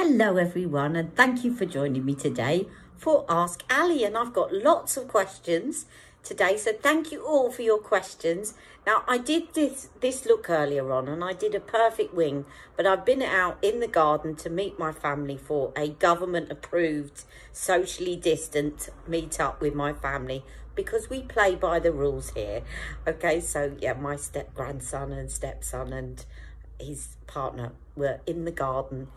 Hello everyone and thank you for joining me today for Ask Ali and I've got lots of questions today so thank you all for your questions. Now I did this this look earlier on and I did a perfect wing but I've been out in the garden to meet my family for a government approved socially distant meet up with my family because we play by the rules here. Okay so yeah my step grandson and stepson and his partner were in the garden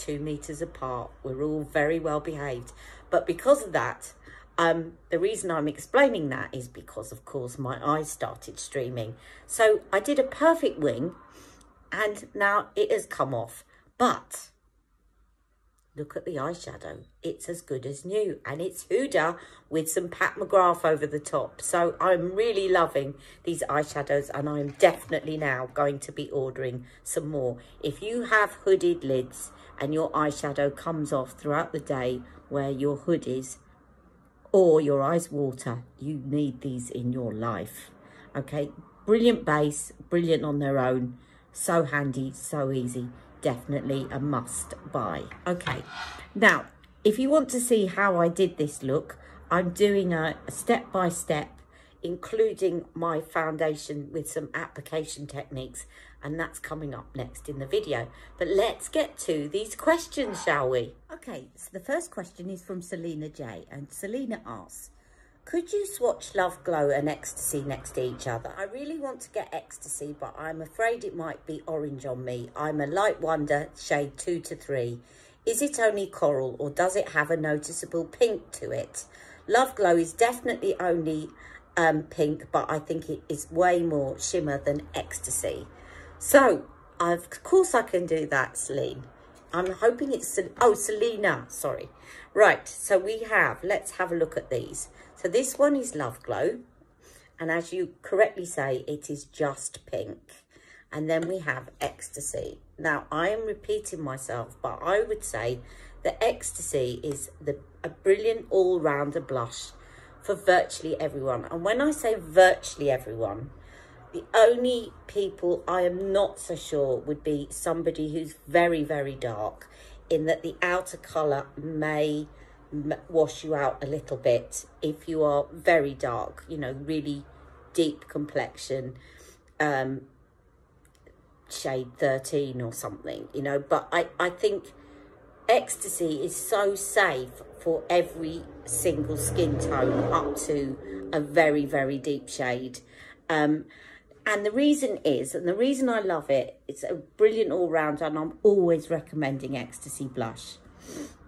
two meters apart. We're all very well behaved. But because of that, um, the reason I'm explaining that is because, of course, my eyes started streaming. So I did a perfect wing and now it has come off. But look at the eyeshadow. It's as good as new and it's Huda with some Pat McGrath over the top. So I'm really loving these eyeshadows and I'm definitely now going to be ordering some more. If you have hooded lids, and your eyeshadow comes off throughout the day where your hood is or your eyes water, you need these in your life. Okay, brilliant base, brilliant on their own, so handy, so easy, definitely a must buy. Okay, now, if you want to see how I did this look, I'm doing a step-by-step, -step, including my foundation with some application techniques and that's coming up next in the video. But let's get to these questions, shall we? Okay, so the first question is from Selina J. And Selina asks, could you swatch Love Glow and Ecstasy next to each other? I really want to get Ecstasy, but I'm afraid it might be orange on me. I'm a Light Wonder shade 2 to 3. Is it only coral or does it have a noticeable pink to it? Love Glow is definitely only um, pink, but I think it is way more shimmer than Ecstasy. So, of course I can do that, Celine. I'm hoping it's, oh, Selina, sorry. Right, so we have, let's have a look at these. So this one is Love Glow. And as you correctly say, it is just pink. And then we have Ecstasy. Now, I am repeating myself, but I would say that Ecstasy is the a brilliant all-rounder blush for virtually everyone. And when I say virtually everyone, the only people I am not so sure would be somebody who's very, very dark in that the outer colour may wash you out a little bit if you are very dark, you know, really deep complexion, um, shade 13 or something, you know, but I, I think ecstasy is so safe for every single skin tone up to a very, very deep shade. Um, and the reason is, and the reason I love it, it's a brilliant all-round and I'm always recommending Ecstasy Blush,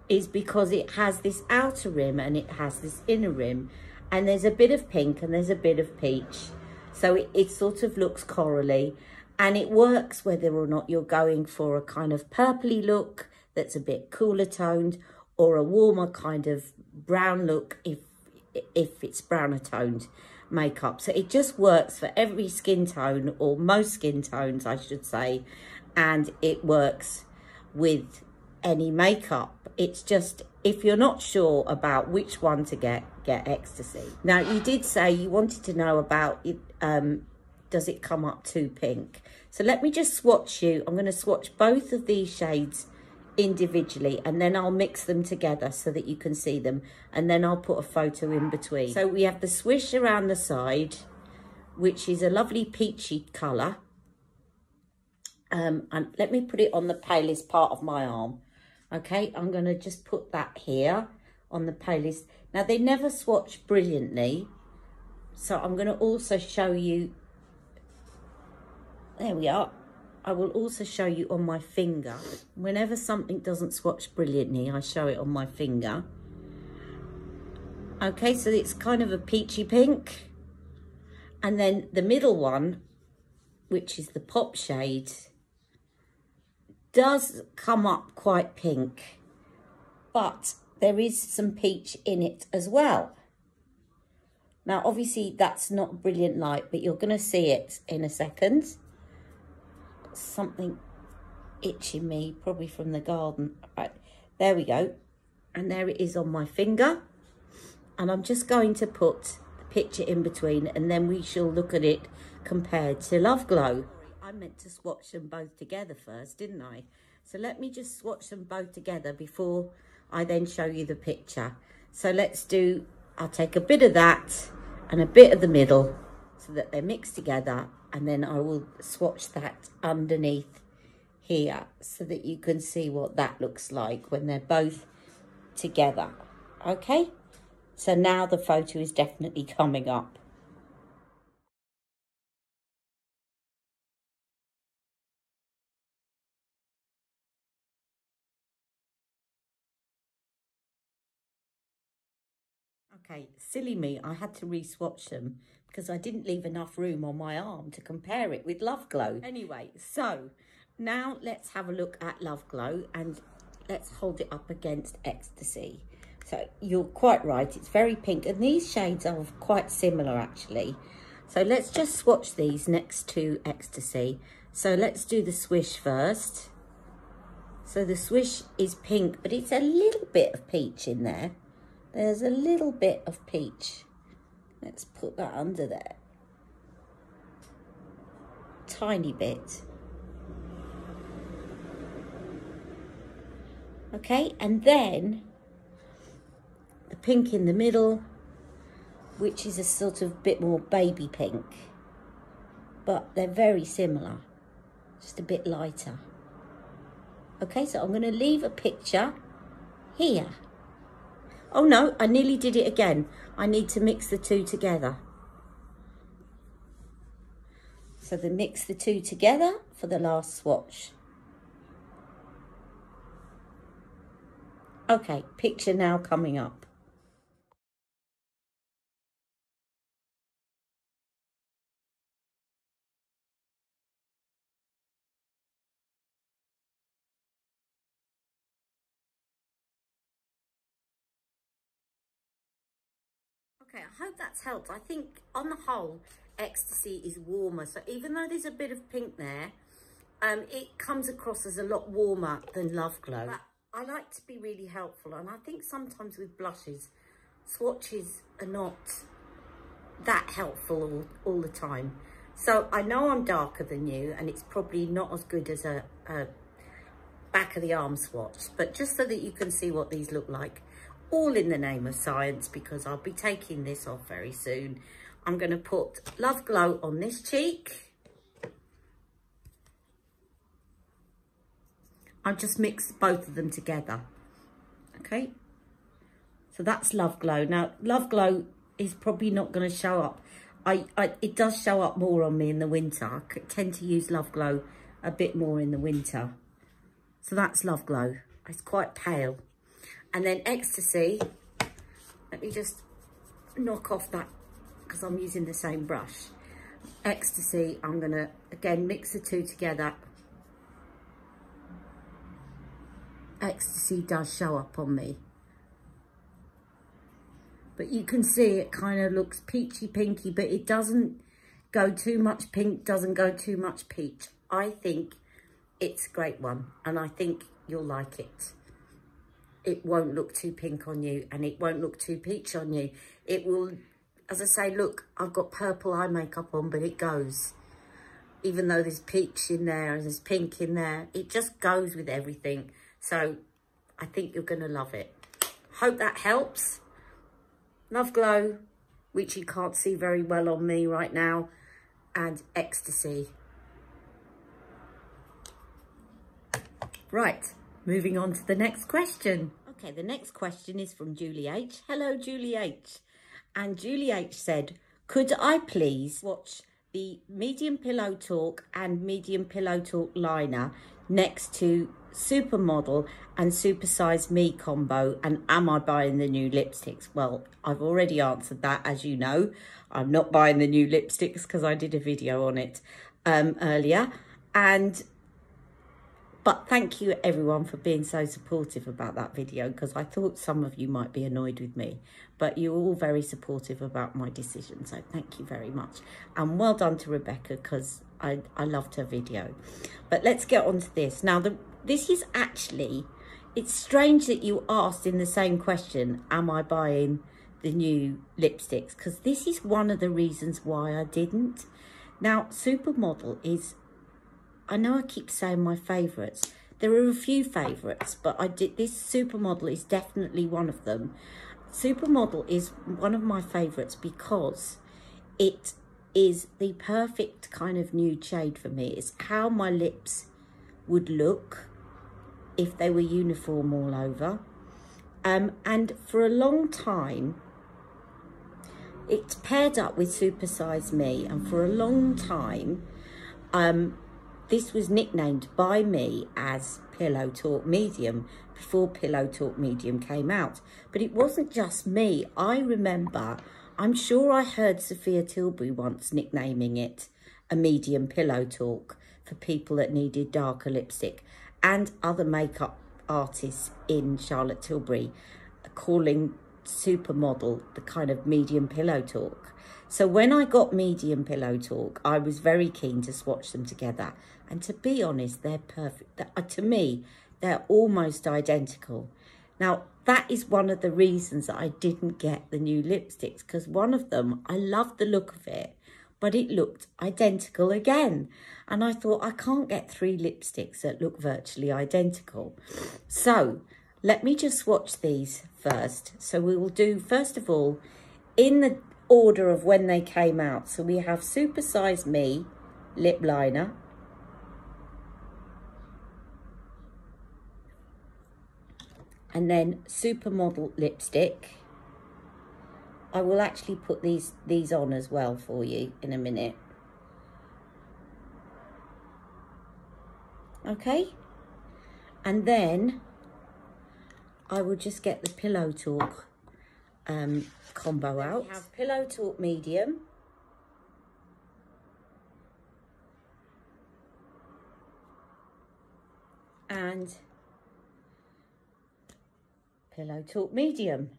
is because it has this outer rim and it has this inner rim. And there's a bit of pink and there's a bit of peach. So it, it sort of looks corally. And it works whether or not you're going for a kind of purpley look that's a bit cooler toned or a warmer kind of brown look if if it's browner toned makeup. So it just works for every skin tone or most skin tones, I should say. And it works with any makeup. It's just, if you're not sure about which one to get, get Ecstasy. Now, you did say you wanted to know about, it, um, does it come up too pink? So let me just swatch you. I'm going to swatch both of these shades individually and then I'll mix them together so that you can see them and then I'll put a photo in between. So we have the swish around the side which is a lovely peachy colour um, and let me put it on the palest part of my arm. Okay, I'm going to just put that here on the palest. Now they never swatch brilliantly so I'm going to also show you there we are I will also show you on my finger. Whenever something doesn't swatch brilliantly, I show it on my finger. Okay, so it's kind of a peachy pink. And then the middle one, which is the pop shade, does come up quite pink, but there is some peach in it as well. Now, obviously, that's not brilliant light, but you're going to see it in a second something itching me, probably from the garden. Right, there we go. And there it is on my finger. And I'm just going to put the picture in between and then we shall look at it compared to Love Glow. I meant to swatch them both together first, didn't I? So let me just swatch them both together before I then show you the picture. So let's do, I'll take a bit of that and a bit of the middle so that they're mixed together and then I will swatch that underneath here so that you can see what that looks like when they're both together. Okay, so now the photo is definitely coming up. Okay, silly me, I had to re-swatch them because I didn't leave enough room on my arm to compare it with Love Glow. Anyway, so now let's have a look at Love Glow and let's hold it up against Ecstasy. So you're quite right, it's very pink and these shades are quite similar actually. So let's just swatch these next to Ecstasy. So let's do the swish first. So the swish is pink, but it's a little bit of peach in there. There's a little bit of peach. Let's put that under there. Tiny bit. Okay, and then the pink in the middle, which is a sort of bit more baby pink. But they're very similar, just a bit lighter. Okay, so I'm going to leave a picture here. Oh no, I nearly did it again. I need to mix the two together. So then mix the two together for the last swatch. Okay, picture now coming up. I hope that's helped. I think on the whole, Ecstasy is warmer. So even though there's a bit of pink there, um, it comes across as a lot warmer than Love Glow. But I like to be really helpful. And I think sometimes with blushes, swatches are not that helpful all, all the time. So I know I'm darker than you and it's probably not as good as a, a back of the arm swatch, but just so that you can see what these look like all in the name of science because I'll be taking this off very soon. I'm going to put Love Glow on this cheek. I've just mixed both of them together. Okay. So that's Love Glow. Now, Love Glow is probably not going to show up. I, I It does show up more on me in the winter. I tend to use Love Glow a bit more in the winter. So that's Love Glow. It's quite pale. And then Ecstasy, let me just knock off that because I'm using the same brush. Ecstasy, I'm going to, again, mix the two together. Ecstasy does show up on me. But you can see it kind of looks peachy pinky, but it doesn't go too much pink, doesn't go too much peach. I think it's a great one and I think you'll like it it won't look too pink on you and it won't look too peach on you. It will, as I say, look, I've got purple eye makeup on, but it goes. Even though there's peach in there and there's pink in there, it just goes with everything. So I think you're going to love it. Hope that helps. Love Glow, which you can't see very well on me right now, and Ecstasy. Right. Moving on to the next question. Okay, the next question is from Julie H. Hello, Julie H. And Julie H said, could I please watch the Medium Pillow Talk and Medium Pillow Talk liner next to Supermodel and Super Size Me combo and am I buying the new lipsticks? Well, I've already answered that, as you know. I'm not buying the new lipsticks because I did a video on it um, earlier. And but thank you everyone for being so supportive about that video because I thought some of you might be annoyed with me. But you're all very supportive about my decision. So thank you very much. And well done to Rebecca because I, I loved her video. But let's get on to this. Now, the, this is actually, it's strange that you asked in the same question, am I buying the new lipsticks? Because this is one of the reasons why I didn't. Now, Supermodel is I know I keep saying my favourites. there are a few favourites, but I did this supermodel is definitely one of them. Supermodel is one of my favourites because it is the perfect kind of nude shade for me. It's how my lips would look if they were uniform all over. Um, and for a long time, it's paired up with Super Size Me. And for a long time, um, this was nicknamed by me as Pillow Talk Medium before Pillow Talk Medium came out. But it wasn't just me. I remember, I'm sure I heard Sophia Tilbury once nicknaming it a medium pillow talk for people that needed darker lipstick and other makeup artists in Charlotte Tilbury calling supermodel the kind of medium pillow talk. So when I got medium pillow talk, I was very keen to swatch them together. And to be honest, they're perfect. Uh, to me, they're almost identical. Now, that is one of the reasons that I didn't get the new lipsticks because one of them, I loved the look of it, but it looked identical again. And I thought, I can't get three lipsticks that look virtually identical. So let me just swatch these first. So we will do, first of all, in the order of when they came out. So we have Super Size Me lip liner. And then Supermodel lipstick. I will actually put these, these on as well for you in a minute. Okay. And then I will just get the Pillow Talk um, combo out. We have Pillow Talk Medium. And Pillow Talk Medium.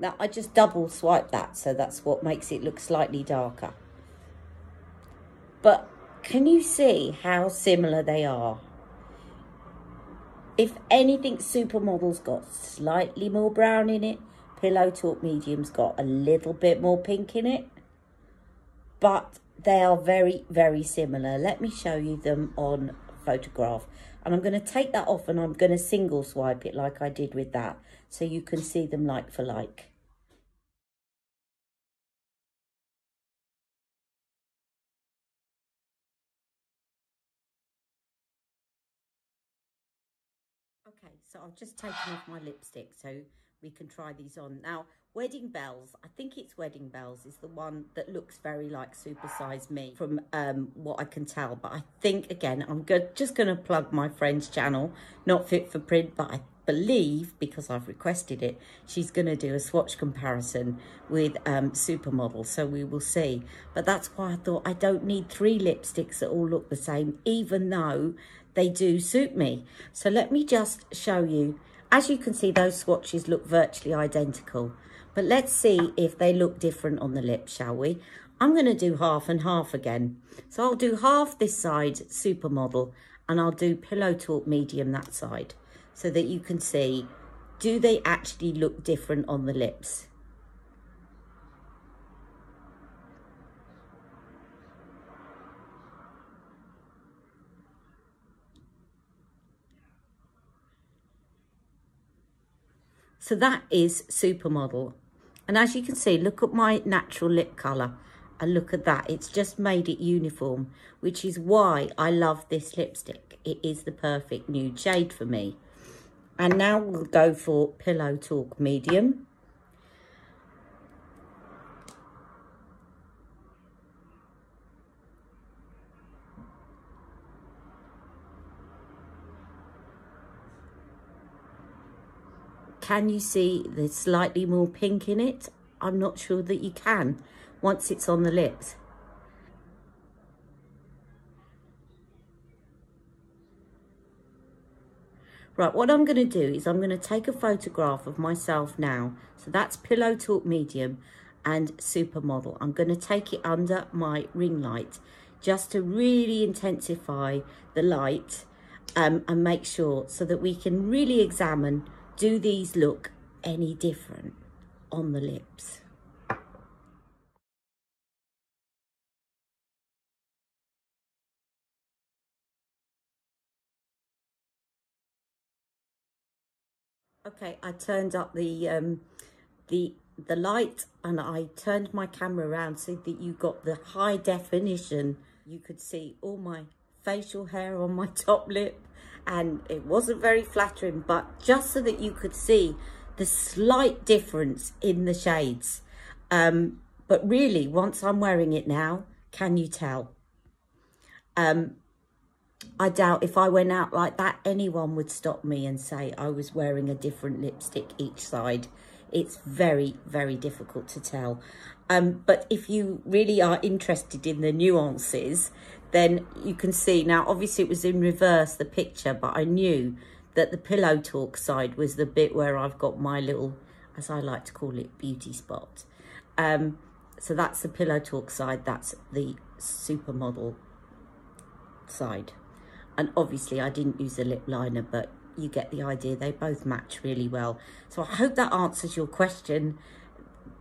Now I just double swipe that so that's what makes it look slightly darker. But can you see how similar they are? If anything, Supermodel's got slightly more brown in it. Pillow Talk Medium's got a little bit more pink in it. But they are very, very similar. Let me show you them on photograph. And I'm going to take that off and I'm going to single swipe it like I did with that. So you can see them like for like. So I've just taken off my lipstick so we can try these on. Now, Wedding Bells, I think it's Wedding Bells, is the one that looks very like Super Size Me from um, what I can tell. But I think, again, I'm go just going to plug my friend's channel, Not Fit for Print, but I believe, because I've requested it, she's going to do a swatch comparison with um, Supermodel, so we will see. But that's why I thought I don't need three lipsticks that all look the same, even though they do suit me. So let me just show you. As you can see, those swatches look virtually identical. But let's see if they look different on the lips, shall we? I'm going to do half and half again. So I'll do half this side, Supermodel, and I'll do Pillow Talk Medium that side. So that you can see, do they actually look different on the lips? So that is Supermodel. And as you can see, look at my natural lip colour and look at that. It's just made it uniform, which is why I love this lipstick. It is the perfect nude shade for me. And now we'll go for Pillow Talk Medium. Can you see there's slightly more pink in it? I'm not sure that you can once it's on the lips. Right, what I'm going to do is I'm going to take a photograph of myself now. So that's Pillow Talk Medium and Supermodel. I'm going to take it under my ring light just to really intensify the light um, and make sure so that we can really examine do these look any different on the lips? Okay, I turned up the um, the the light and I turned my camera around so that you got the high definition. You could see all my facial hair on my top lip and it wasn't very flattering, but just so that you could see the slight difference in the shades. Um, but really, once I'm wearing it now, can you tell? Um, I doubt if I went out like that, anyone would stop me and say I was wearing a different lipstick each side. It's very, very difficult to tell. Um, but if you really are interested in the nuances, then you can see now, obviously it was in reverse, the picture, but I knew that the Pillow Talk side was the bit where I've got my little, as I like to call it, beauty spot. Um, so that's the Pillow Talk side, that's the supermodel side. And obviously I didn't use a lip liner, but you get the idea. They both match really well. So I hope that answers your question.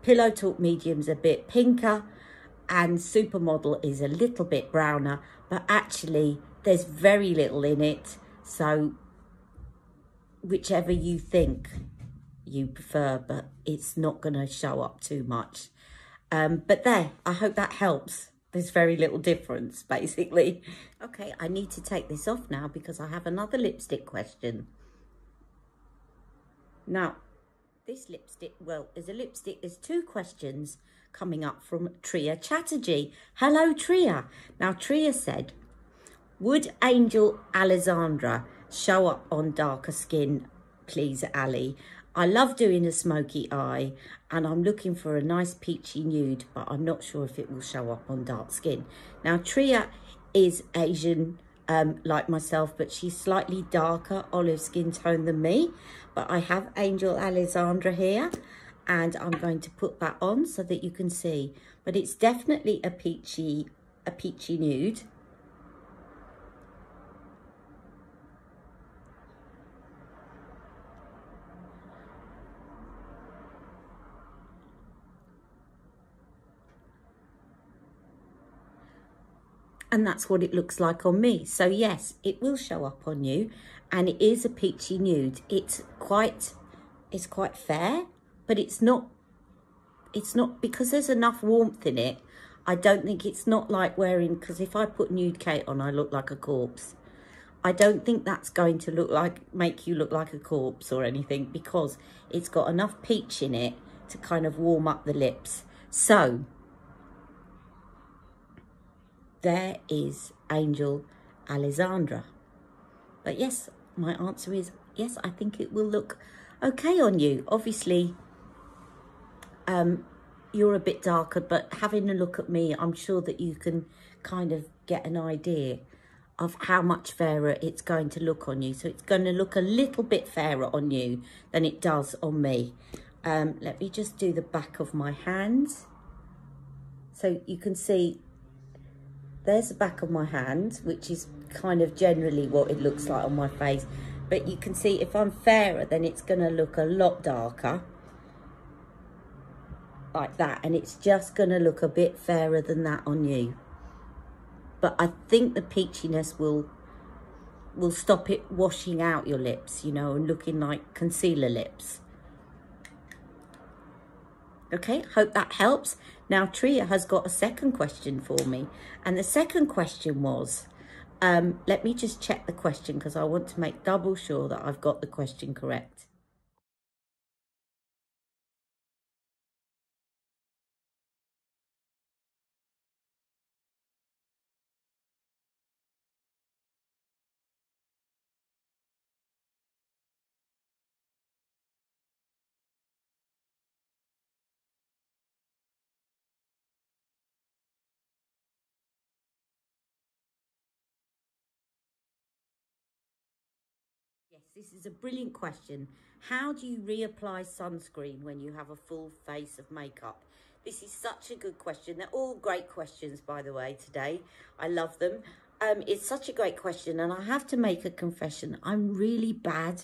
Pillow Talk Medium's a bit pinker and Supermodel is a little bit browner, but actually there's very little in it. So whichever you think you prefer, but it's not going to show up too much. Um, but there, I hope that helps. There's very little difference, basically. Okay, I need to take this off now because I have another lipstick question. Now, this lipstick, well, there's a lipstick, there's two questions coming up from Triya Chatterjee. Hello, Triya. Now, Triya said, would Angel Alessandra show up on darker skin, please, Ali? I love doing a smoky eye and I'm looking for a nice peachy nude, but I'm not sure if it will show up on dark skin. Now, Triya is Asian um, like myself, but she's slightly darker olive skin tone than me. But I have Angel Alessandra here and I'm going to put that on so that you can see. But it's definitely a peachy, a peachy nude. And that's what it looks like on me. So yes, it will show up on you and it is a peachy nude. It's quite, it's quite fair, but it's not, it's not, because there's enough warmth in it, I don't think it's not like wearing, because if I put nude Kate on, I look like a corpse. I don't think that's going to look like, make you look like a corpse or anything because it's got enough peach in it to kind of warm up the lips. So, there is Angel Alessandra. But yes, my answer is yes, I think it will look okay on you. Obviously, um, you're a bit darker, but having a look at me, I'm sure that you can kind of get an idea of how much fairer it's going to look on you. So it's going to look a little bit fairer on you than it does on me. Um, let me just do the back of my hands. So you can see there's the back of my hand, which is kind of generally what it looks like on my face. But you can see if I'm fairer, then it's going to look a lot darker. Like that. And it's just going to look a bit fairer than that on you. But I think the peachiness will will stop it washing out your lips, you know, and looking like concealer lips. Okay, hope that helps. Now, Triya has got a second question for me. And the second question was, um, let me just check the question because I want to make double sure that I've got the question correct. This is a brilliant question. How do you reapply sunscreen when you have a full face of makeup? This is such a good question. They're all great questions, by the way, today. I love them. Um, it's such a great question, and I have to make a confession. I'm really bad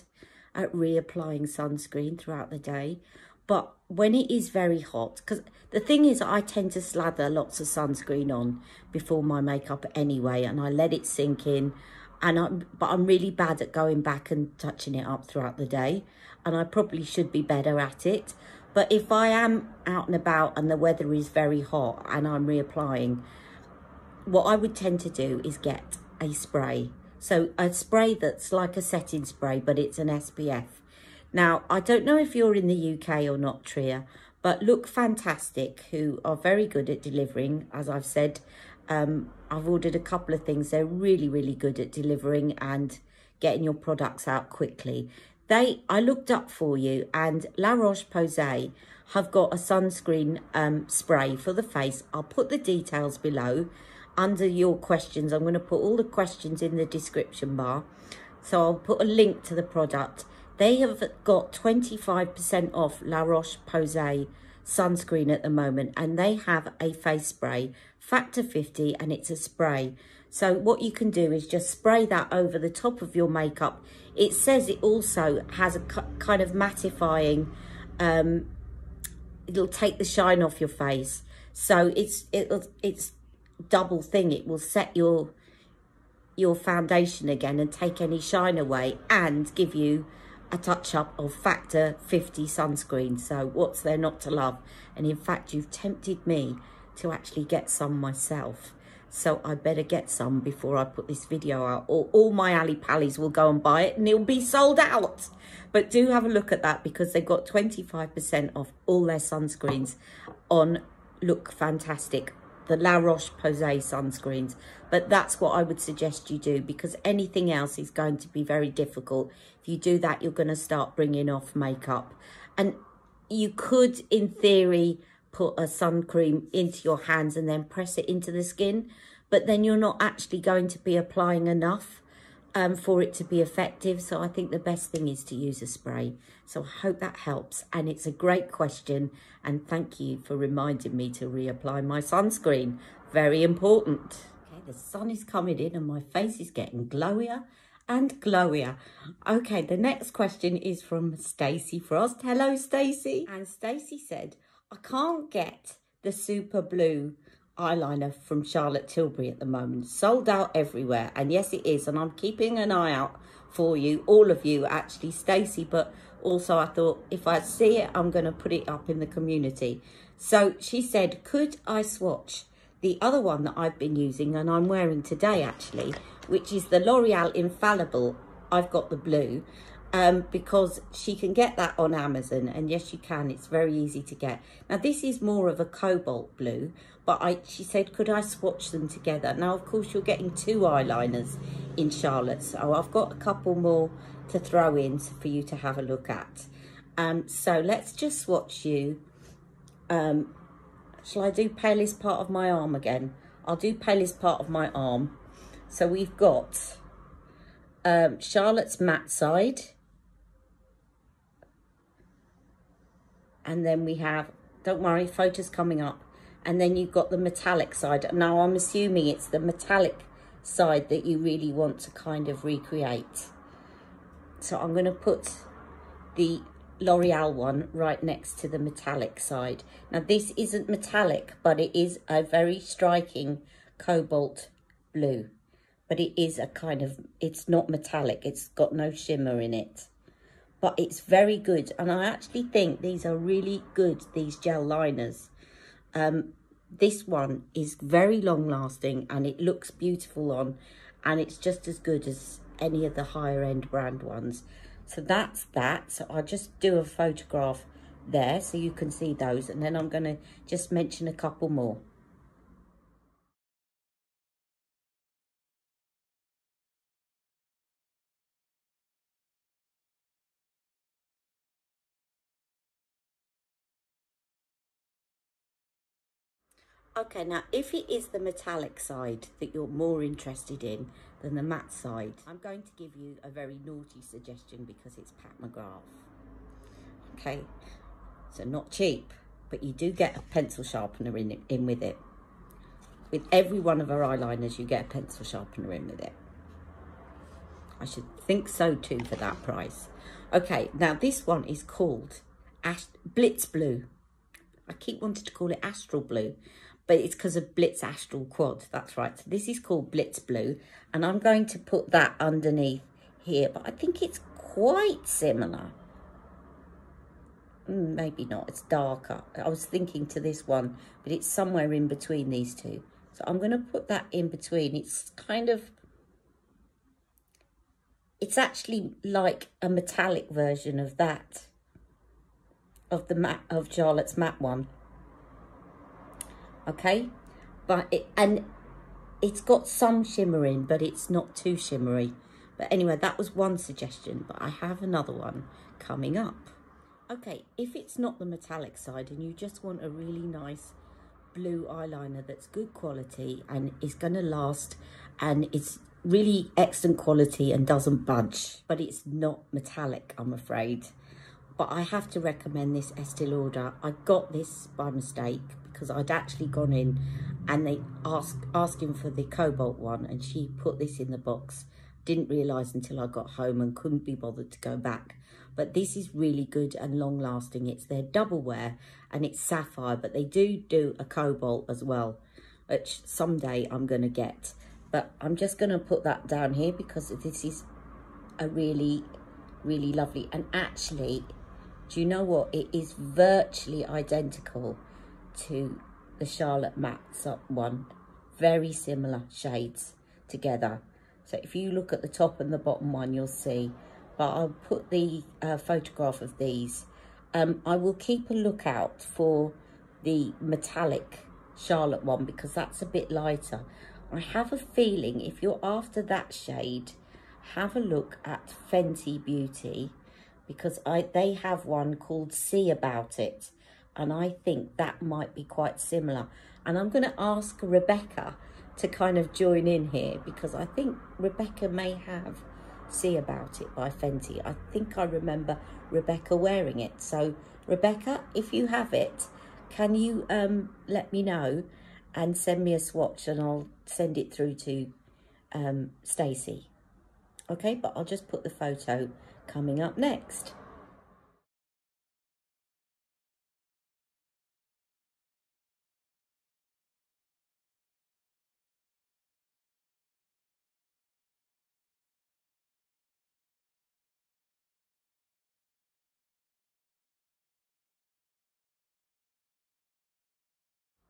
at reapplying sunscreen throughout the day. But when it is very hot, because the thing is, I tend to slather lots of sunscreen on before my makeup anyway, and I let it sink in and I'm, but I'm really bad at going back and touching it up throughout the day. And I probably should be better at it. But if I am out and about and the weather is very hot and I'm reapplying, what I would tend to do is get a spray. So a spray that's like a setting spray, but it's an SPF. Now, I don't know if you're in the UK or not, Triya, but Look Fantastic, who are very good at delivering, as I've said. Um, I've ordered a couple of things. They're really, really good at delivering and getting your products out quickly. They, I looked up for you and La Roche-Posay have got a sunscreen um, spray for the face. I'll put the details below under your questions. I'm going to put all the questions in the description bar. So I'll put a link to the product. They have got 25% off La Roche-Posay sunscreen at the moment and they have a face spray, factor 50 and it's a spray. So what you can do is just spray that over the top of your makeup. It says it also has a kind of mattifying, um, it'll take the shine off your face. So it's it'll it's double thing. It will set your your foundation again and take any shine away and give you a touch up of factor 50 sunscreen. So what's there not to love? And in fact, you've tempted me to actually get some myself. So I better get some before I put this video out or all my Ali Pallies will go and buy it and it'll be sold out. But do have a look at that because they've got 25% off all their sunscreens on Look Fantastic the La Roche-Posay sunscreens. But that's what I would suggest you do because anything else is going to be very difficult. If you do that, you're going to start bringing off makeup. And you could, in theory, put a sun cream into your hands and then press it into the skin. But then you're not actually going to be applying enough um, for it to be effective. So I think the best thing is to use a spray. So I hope that helps. And it's a great question. And thank you for reminding me to reapply my sunscreen. Very important. Okay, the sun is coming in and my face is getting glowier and glowier. Okay, the next question is from Stacey Frost. Hello, Stacey. And Stacey said, I can't get the super blue eyeliner from Charlotte Tilbury at the moment. Sold out everywhere. And yes, it is. And I'm keeping an eye out for you, all of you, actually, Stacey. But also I thought if I see it, I'm going to put it up in the community. So she said, could I swatch the other one that I've been using and I'm wearing today, actually, which is the L'Oreal Infallible. I've got the blue um, because she can get that on Amazon. And yes, you can. It's very easy to get. Now, this is more of a cobalt blue, but I, she said, could I swatch them together? Now, of course, you're getting two eyeliners in Charlotte. So I've got a couple more to throw in for you to have a look at. Um, so let's just swatch you. Um, shall I do palest part of my arm again? I'll do palest part of my arm. So we've got um, Charlotte's matte side. And then we have, don't worry, photos coming up. And then you've got the metallic side. Now, I'm assuming it's the metallic side that you really want to kind of recreate. So I'm going to put the L'Oreal one right next to the metallic side. Now, this isn't metallic, but it is a very striking cobalt blue. But it is a kind of, it's not metallic. It's got no shimmer in it but it's very good. And I actually think these are really good, these gel liners. Um, this one is very long lasting and it looks beautiful on and it's just as good as any of the higher end brand ones. So that's that. So I'll just do a photograph there so you can see those and then I'm going to just mention a couple more. Okay, now if it is the metallic side that you're more interested in than the matte side, I'm going to give you a very naughty suggestion because it's Pat McGrath. Okay, so not cheap, but you do get a pencil sharpener in, in with it. With every one of our eyeliners, you get a pencil sharpener in with it. I should think so too for that price. Okay, now this one is called Blitz Blue. I keep wanting to call it Astral Blue, but it's because of Blitz Astral Quad. That's right. So this is called Blitz Blue, and I'm going to put that underneath here, but I think it's quite similar. Mm, maybe not, it's darker. I was thinking to this one, but it's somewhere in between these two. So I'm going to put that in between. It's kind of, it's actually like a metallic version of that, of the matte, of Charlotte's matte one. Okay, but it, and it's got some shimmering, but it's not too shimmery. But anyway, that was one suggestion, but I have another one coming up. Okay, if it's not the metallic side and you just want a really nice blue eyeliner that's good quality and is going to last and it's really excellent quality and doesn't budge, but it's not metallic, I'm afraid. But I have to recommend this Estee Lauder. I got this by mistake because I'd actually gone in and they asked asking for the cobalt one and she put this in the box didn't realise until I got home and couldn't be bothered to go back. But this is really good and long lasting. It's their double wear and it's sapphire, but they do do a cobalt as well, which someday I'm going to get. But I'm just going to put that down here because this is a really, really lovely. And actually, do you know what? It is virtually identical to the Charlotte Matte one. Very similar shades together. So if you look at the top and the bottom one, you'll see. But I'll put the uh, photograph of these. Um, I will keep a lookout for the metallic Charlotte one because that's a bit lighter. I have a feeling if you're after that shade, have a look at Fenty Beauty because I they have one called See About It and I think that might be quite similar. And I'm going to ask Rebecca to kind of join in here because I think Rebecca may have See About It by Fenty. I think I remember Rebecca wearing it. So Rebecca, if you have it, can you um, let me know and send me a swatch and I'll send it through to um, Stacey. Okay, but I'll just put the photo coming up next.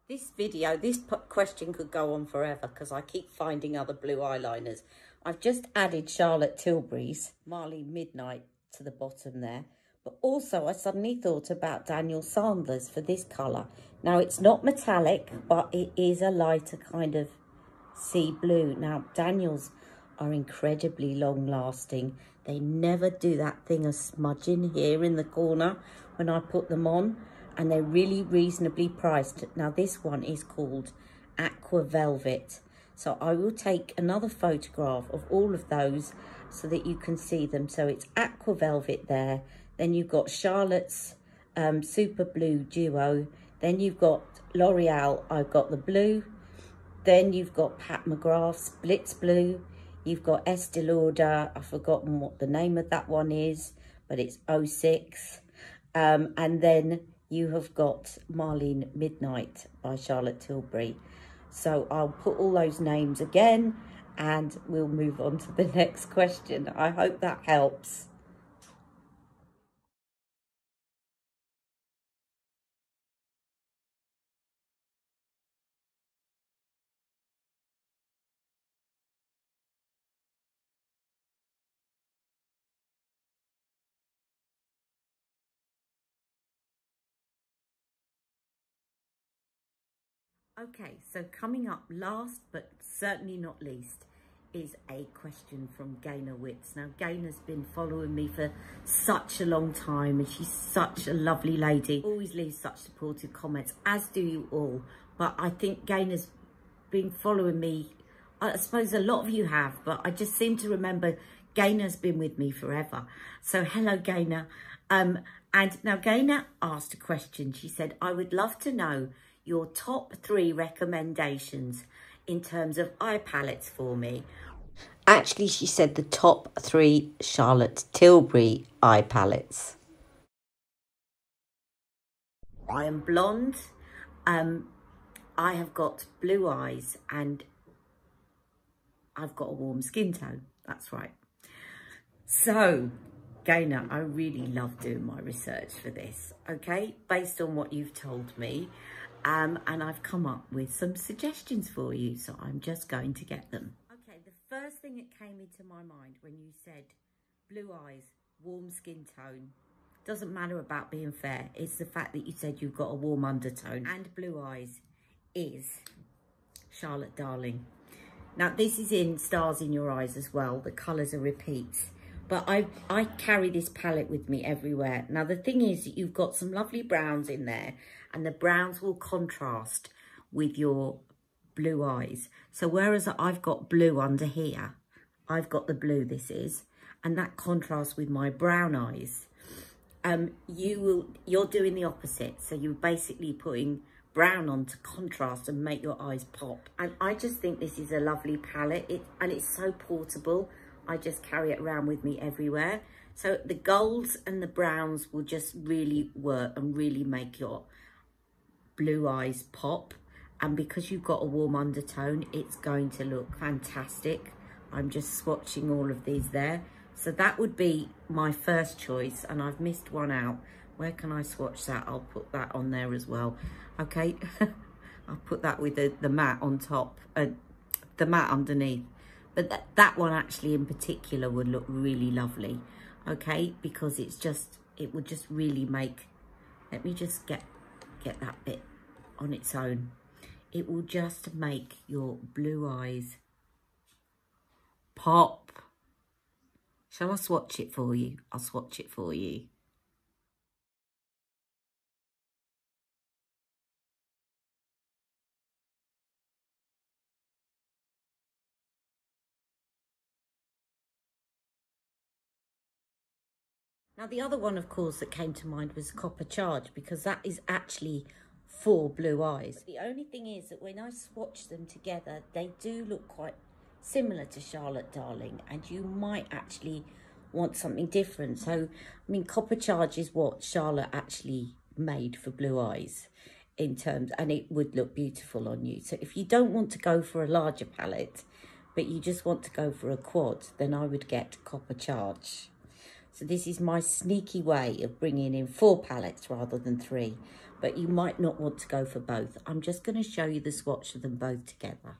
This video, this question could go on forever because I keep finding other blue eyeliners. I've just added Charlotte Tilbury's Marlene Midnight to the bottom there. But also I suddenly thought about Daniel Sandler's for this colour. Now it's not metallic, but it is a lighter kind of sea blue. Now Daniel's are incredibly long lasting. They never do that thing of smudging here in the corner when I put them on and they're really reasonably priced. Now this one is called Aqua Velvet. So I will take another photograph of all of those so that you can see them. So it's Aqua Velvet there. Then you've got Charlotte's um, Super Blue Duo. Then you've got L'Oreal, I've got the blue. Then you've got Pat McGrath's Blitz Blue. You've got Estee Lauder. I've forgotten what the name of that one is, but it's 06. Um, and then you have got Marlene Midnight by Charlotte Tilbury. So I'll put all those names again and we'll move on to the next question. I hope that helps. Okay, so coming up last, but certainly not least, is a question from Gaynor Witz. Now, Gaynor's been following me for such a long time, and she's such a lovely lady. Always leaves such supportive comments, as do you all. But I think Gaynor's been following me. I suppose a lot of you have, but I just seem to remember Gaynor's been with me forever. So hello, Gaynor. Um, and now Gaynor asked a question. She said, I would love to know your top three recommendations in terms of eye palettes for me. Actually, she said the top three Charlotte Tilbury eye palettes. I am blonde. Um, I have got blue eyes and I've got a warm skin tone. That's right. So, Gaynor, I really love doing my research for this, okay? Based on what you've told me. Um, and I've come up with some suggestions for you, so I'm just going to get them. Okay, the first thing that came into my mind when you said blue eyes, warm skin tone, doesn't matter about being fair. It's the fact that you said you've got a warm undertone and blue eyes is Charlotte Darling. Now, this is in Stars in Your Eyes as well. The colours are repeats. But I, I carry this palette with me everywhere. Now, the thing is that you've got some lovely browns in there. And the browns will contrast with your blue eyes. So whereas I've got blue under here, I've got the blue this is. And that contrasts with my brown eyes. Um, you will, you're doing the opposite. So you're basically putting brown on to contrast and make your eyes pop. And I just think this is a lovely palette it, and it's so portable. I just carry it around with me everywhere. So the golds and the browns will just really work and really make your blue eyes pop. And because you've got a warm undertone, it's going to look fantastic. I'm just swatching all of these there. So that would be my first choice and I've missed one out. Where can I swatch that? I'll put that on there as well okay I'll put that with the, the mat on top uh, the mat underneath but that, that one actually in particular would look really lovely okay? Because it's just it would just really make let me just get get that bit on its own. It will just make your blue eyes pop. Shall I swatch it for you? I'll swatch it for you Now, the other one, of course, that came to mind was Copper Charge because that is actually for blue eyes. The only thing is that when I swatch them together, they do look quite similar to Charlotte Darling and you might actually want something different. So, I mean, Copper Charge is what Charlotte actually made for blue eyes in terms, and it would look beautiful on you. So if you don't want to go for a larger palette, but you just want to go for a quad, then I would get Copper Charge. So this is my sneaky way of bringing in four palettes rather than three. But you might not want to go for both. I'm just going to show you the swatch of them both together.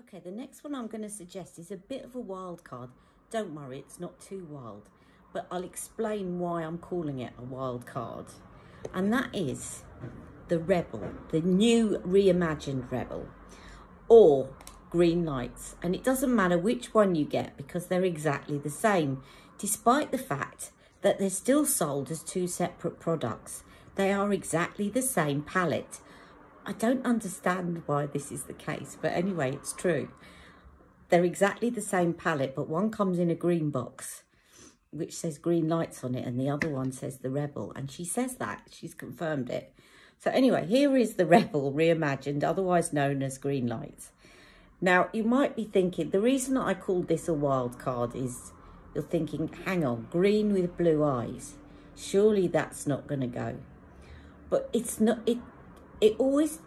Okay, the next one I'm going to suggest is a bit of a wild card. Don't worry, it's not too wild but I'll explain why I'm calling it a wild card. And that is the Rebel, the new reimagined Rebel, or Green Lights. And it doesn't matter which one you get because they're exactly the same, despite the fact that they're still sold as two separate products. They are exactly the same palette. I don't understand why this is the case, but anyway, it's true. They're exactly the same palette, but one comes in a green box which says green lights on it and the other one says the rebel and she says that. She's confirmed it. So anyway here is the rebel reimagined otherwise known as green lights. Now you might be thinking the reason that i called this a wild card is you're thinking hang on green with blue eyes. Surely that's not going to go. But it's not it it always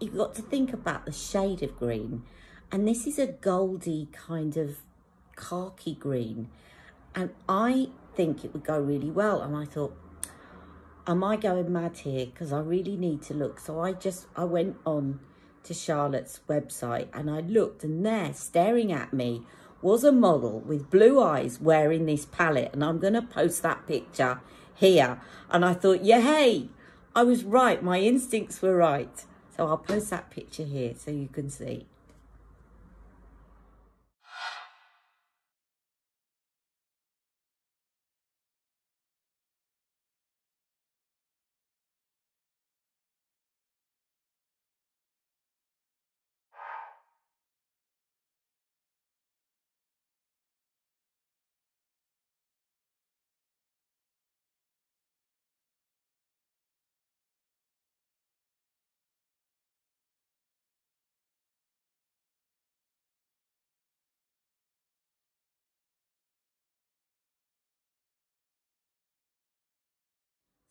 you've got to think about the shade of green. And this is a goldy kind of khaki green and I think it would go really well. And I thought, am I going mad here? Because I really need to look. So I just, I went on to Charlotte's website and I looked and there staring at me was a model with blue eyes wearing this palette. And I'm going to post that picture here. And I thought, yeah, hey, I was right. My instincts were right. So I'll post that picture here so you can see.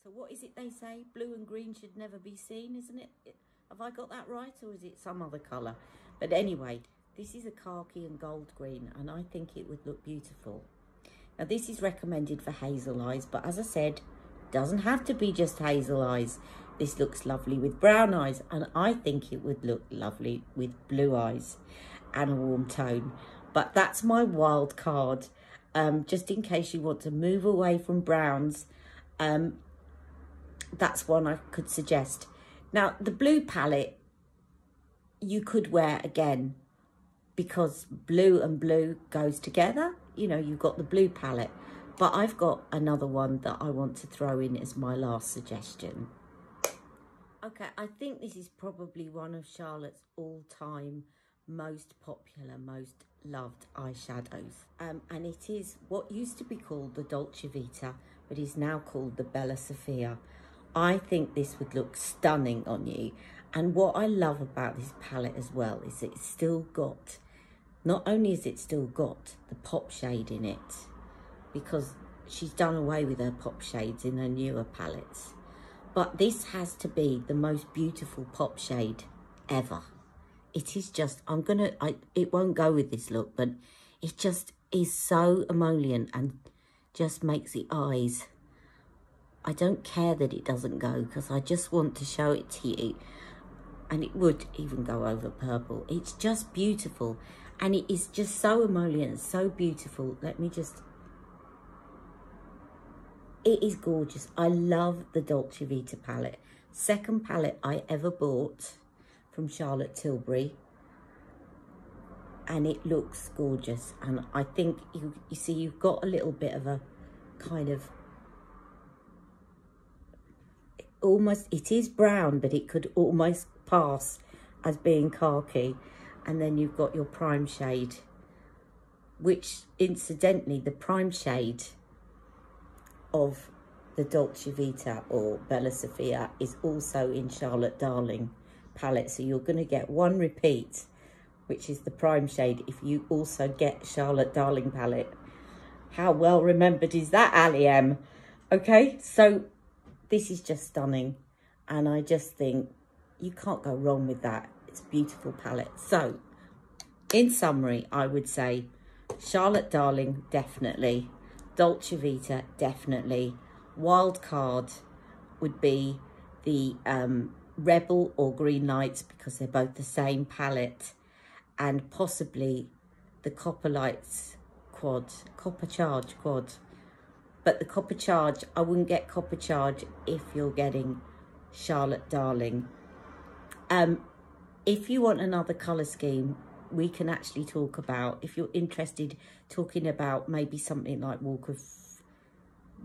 So what is it they say? Blue and green should never be seen, isn't it? Have I got that right or is it some other colour? But anyway, this is a khaki and gold green and I think it would look beautiful. Now this is recommended for hazel eyes, but as I said, doesn't have to be just hazel eyes. This looks lovely with brown eyes and I think it would look lovely with blue eyes and a warm tone. But that's my wild card, um, just in case you want to move away from browns. Um, that's one I could suggest. Now, the blue palette you could wear again because blue and blue goes together. You know, you've got the blue palette. But I've got another one that I want to throw in as my last suggestion. Okay, I think this is probably one of Charlotte's all-time most popular, most loved eyeshadows. Um, and it is what used to be called the Dolce Vita, but is now called the Bella Sofia. I think this would look stunning on you. And what I love about this palette as well is it's still got, not only is it still got the pop shade in it, because she's done away with her pop shades in her newer palettes, but this has to be the most beautiful pop shade ever. It is just, I'm to, I, it won't go with this look, but it just is so emollient and just makes the eyes I don't care that it doesn't go because I just want to show it to you. And it would even go over purple. It's just beautiful. And it is just so emollient, so beautiful. Let me just... It is gorgeous. I love the Dolce Vita palette. Second palette I ever bought from Charlotte Tilbury. And it looks gorgeous. And I think, you, you see, you've got a little bit of a kind of almost, it is brown, but it could almost pass as being khaki. And then you've got your prime shade, which incidentally, the prime shade of the Dolce Vita or Bella Sofia is also in Charlotte Darling palette. So you're going to get one repeat, which is the prime shade, if you also get Charlotte Darling palette. How well remembered is that, Ali M? Okay, so this is just stunning. And I just think you can't go wrong with that. It's beautiful palette. So, in summary, I would say Charlotte Darling, definitely. Dolce Vita, definitely. Wild card would be the um, Rebel or Green Lights because they're both the same palette. And possibly the Copper Lights quad, Copper Charge quad. But the copper charge, I wouldn't get copper charge if you're getting Charlotte Darling. Um, if you want another colour scheme, we can actually talk about, if you're interested, talking about maybe something like Walk of,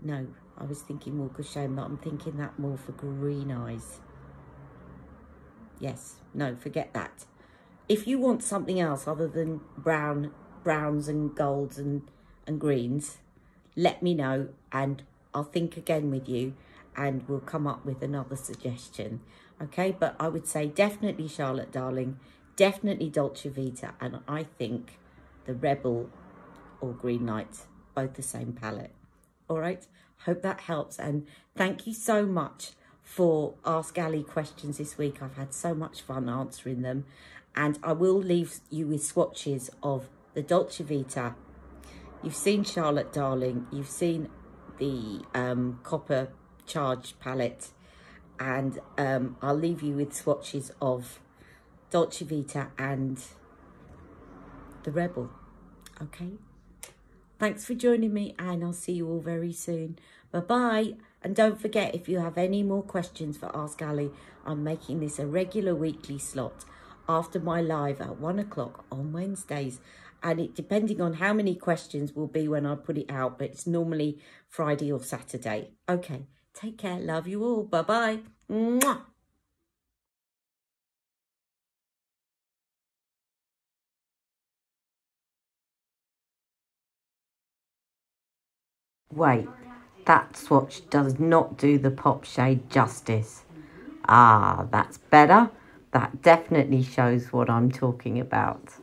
no, I was thinking Walk of Shame, but I'm thinking that more for green eyes. Yes, no, forget that. If you want something else other than brown, browns and golds and, and greens, let me know and I'll think again with you and we'll come up with another suggestion. Okay, but I would say definitely Charlotte Darling, definitely Dolce Vita, and I think the Rebel or Green Light, both the same palette. All right, hope that helps. And thank you so much for Ask Ali questions this week. I've had so much fun answering them. And I will leave you with swatches of the Dolce Vita You've seen Charlotte Darling, you've seen the um, copper charge palette, and um, I'll leave you with swatches of Dolce Vita and the Rebel. Okay? Thanks for joining me, and I'll see you all very soon. Bye-bye. And don't forget, if you have any more questions for Ask Ali, I'm making this a regular weekly slot after my live at one o'clock on Wednesdays and it depending on how many questions will be when I put it out, but it's normally Friday or Saturday. Okay, take care. Love you all. Bye-bye. Mwah. Wait, that swatch does not do the pop shade justice. Ah, that's better. That definitely shows what I'm talking about.